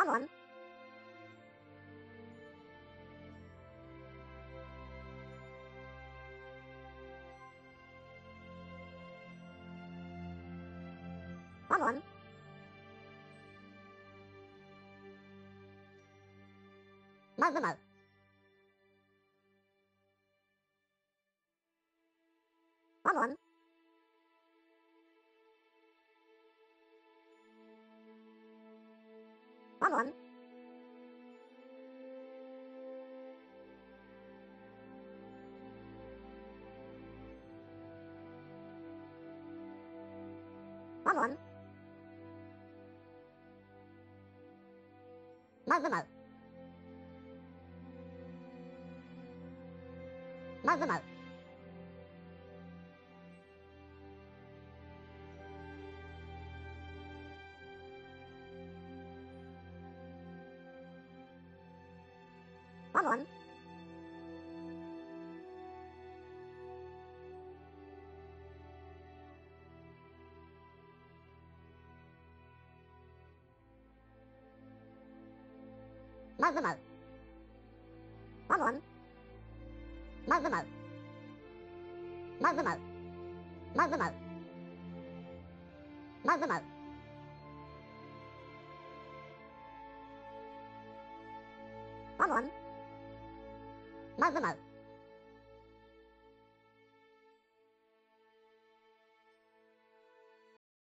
quá muộn quá muộn mau mới mở. Quá muộn quá muộn Mơ với mờ Mơ với mờ Quá muộn まずまう。ワンワン。まずまう。ワンワン。まずまう。まずまう。まずまう。まずまう。ワンワン。まずまう。